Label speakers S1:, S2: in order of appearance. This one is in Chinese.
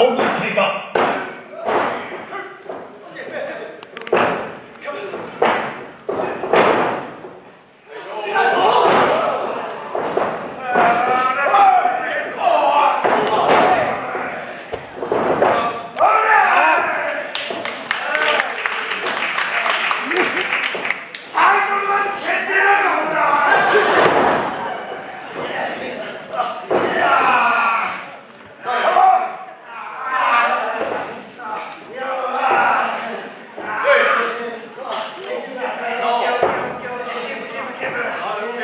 S1: 毫无配套。Hallelujah.